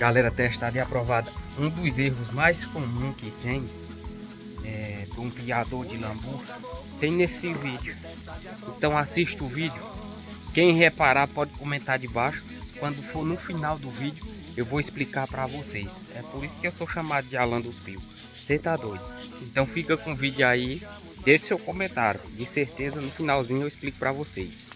Galera, testada e aprovada. Um dos erros mais comuns que tem é, de um criador de lambu tem nesse vídeo. Então assista o vídeo. Quem reparar pode comentar debaixo. Quando for no final do vídeo, eu vou explicar para vocês. É por isso que eu sou chamado de Alan do Trio. Você tá doido? Então fica com o vídeo aí. Deixe seu comentário. De certeza no finalzinho eu explico para vocês.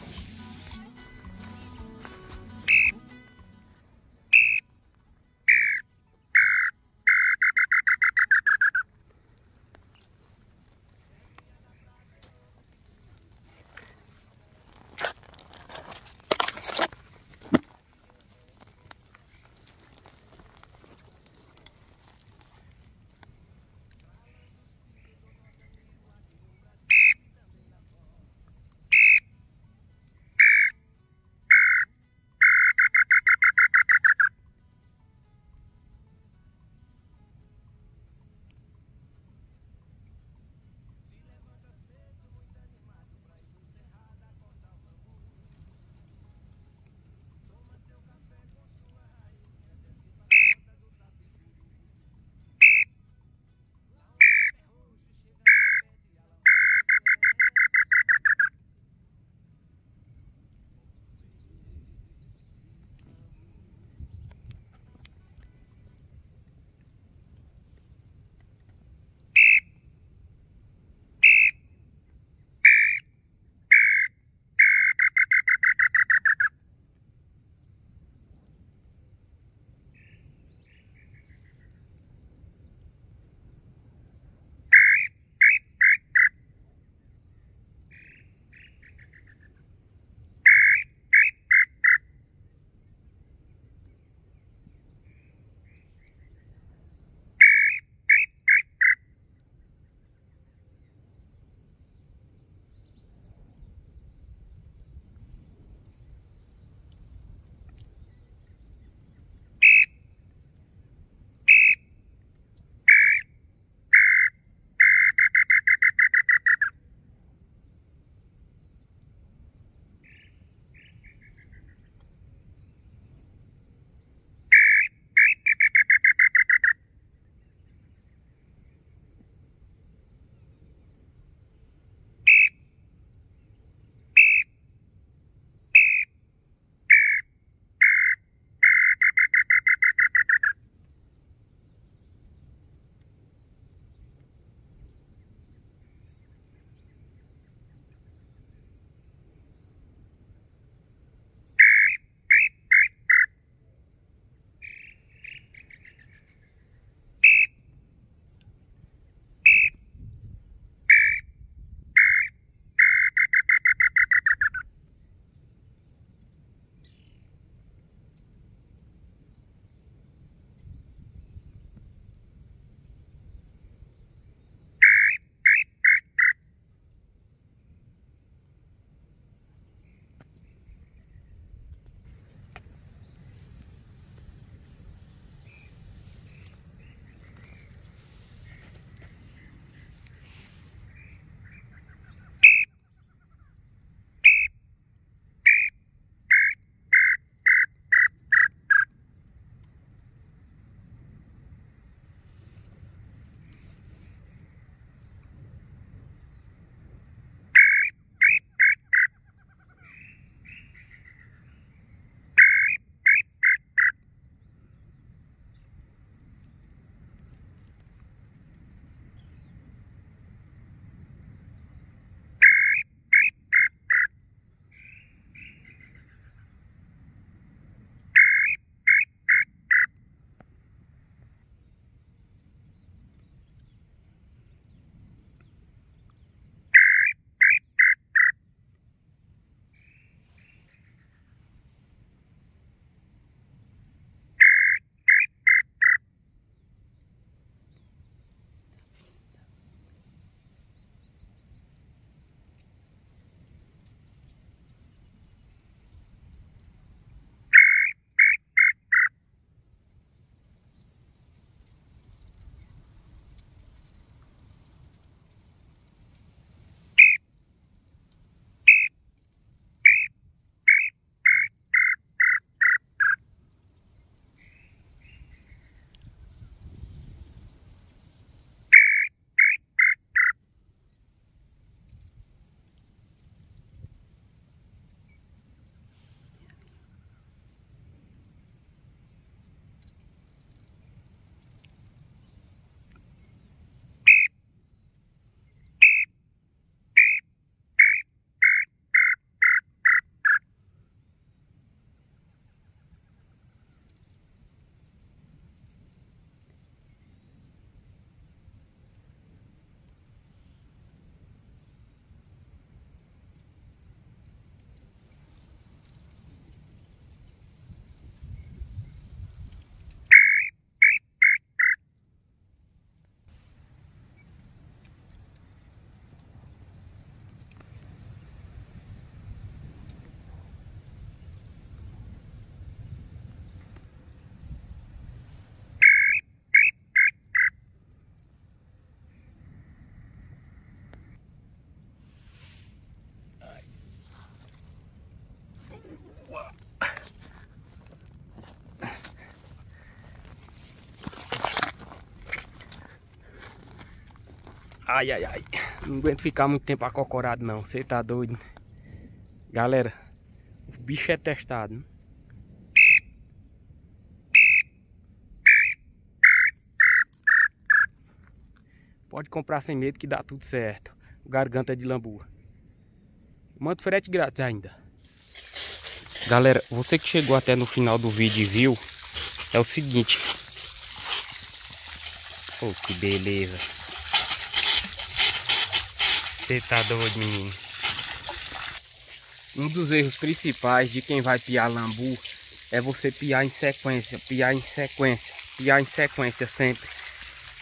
Ai, ai, ai. Não aguento ficar muito tempo acocorado, não. Você tá doido. Galera, o bicho é testado. Né? Pode comprar sem medo que dá tudo certo. Garganta de lambu. Manda frete grátis ainda. Galera, você que chegou até no final do vídeo e viu, é o seguinte. Oh, que beleza. Você tá doido, menino. Um dos erros principais de quem vai piar lambu é você piar em sequência, piar em sequência, piar em sequência sempre.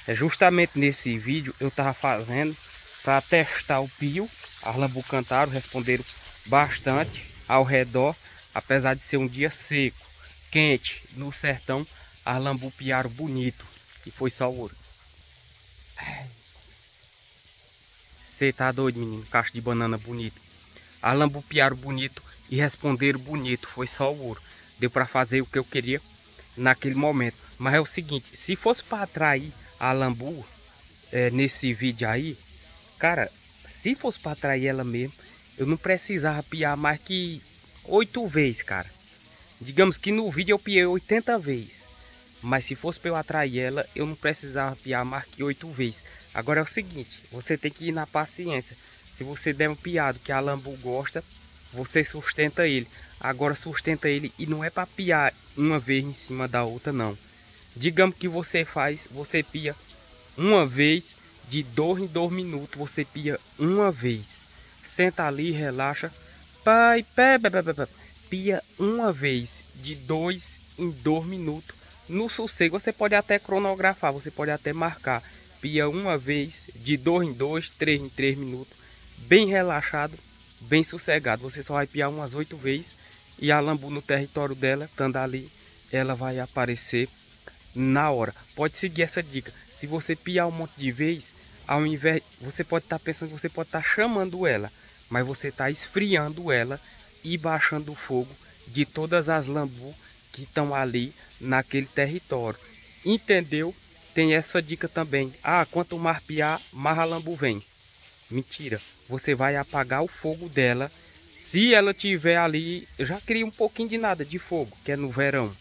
É justamente nesse vídeo eu tava fazendo para testar o pio. As lambu cantaram, responderam bastante ao redor, apesar de ser um dia seco, quente, no sertão, as lambu piaram bonito e foi só ouro. Você tá doido, menino? Caixa de banana bonito. A lambupiaram bonito e responderam bonito. Foi só ouro. Deu para fazer o que eu queria naquele momento. Mas é o seguinte, se fosse para atrair a lambu é, nesse vídeo aí, cara, se fosse para atrair ela mesmo, eu não precisava piar mais que oito vezes, cara. Digamos que no vídeo eu piei 80 vezes. Mas se fosse para eu atrair ela, eu não precisava piar mais que oito vezes. Agora é o seguinte, você tem que ir na paciência. Se você der um piado que a lambu gosta, você sustenta ele. Agora sustenta ele e não é para piar uma vez em cima da outra não. Digamos que você faz, você pia uma vez de dois em dois minutos, você pia uma vez. Senta ali, relaxa. Pai, pé, pé, pé, pé, pia uma vez de dois em dois minutos no sossego você pode até cronografar, você pode até marcar. Pia uma vez, de dois em dois, três em três minutos. Bem relaxado, bem sossegado. Você só vai piar umas oito vezes. E a lambu no território dela, estando ali, ela vai aparecer na hora. Pode seguir essa dica. Se você piar um monte de vez, ao invés, você pode estar tá pensando que você pode estar tá chamando ela, mas você está esfriando ela e baixando o fogo de todas as lambu que estão ali naquele território. Entendeu? Tem essa dica também. Ah, quanto mais piar, mais a lambu vem. Mentira. Você vai apagar o fogo dela. Se ela tiver ali, já cria um pouquinho de nada de fogo, que é no verão.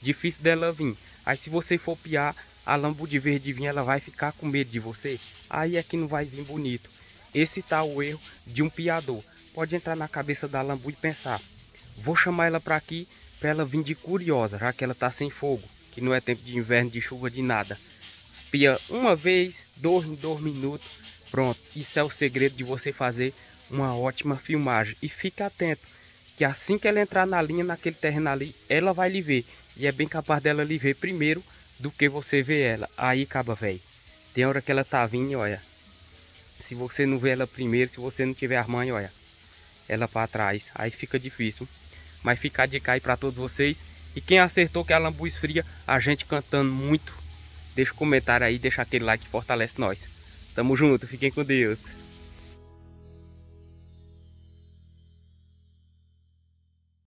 Difícil dela vir. Aí se você for piar, a lambu de verde vir, ela vai ficar com medo de você. Aí é que não vai vir bonito. Esse tá o erro de um piador. Pode entrar na cabeça da lambu e pensar: vou chamar ela para aqui para ela vir de curiosa, já que ela está sem fogo, que não é tempo de inverno, de chuva, de nada. Pia uma vez, dois em dois minutos, pronto. Isso é o segredo de você fazer uma ótima filmagem. E fique atento, que assim que ela entrar na linha, naquele terreno ali, ela vai lhe ver. E é bem capaz dela lhe ver primeiro do que você ver ela. Aí, acaba, velho. Tem hora que ela tá vindo, olha. Se você não vê ela primeiro, se você não tiver as mães, olha. Ela para trás. Aí fica difícil. Mas fica a dica aí para todos vocês. E quem acertou que a lambu esfria, a gente cantando muito. Deixa o um comentário aí, deixa aquele like que fortalece nós. Tamo junto, fiquem com Deus.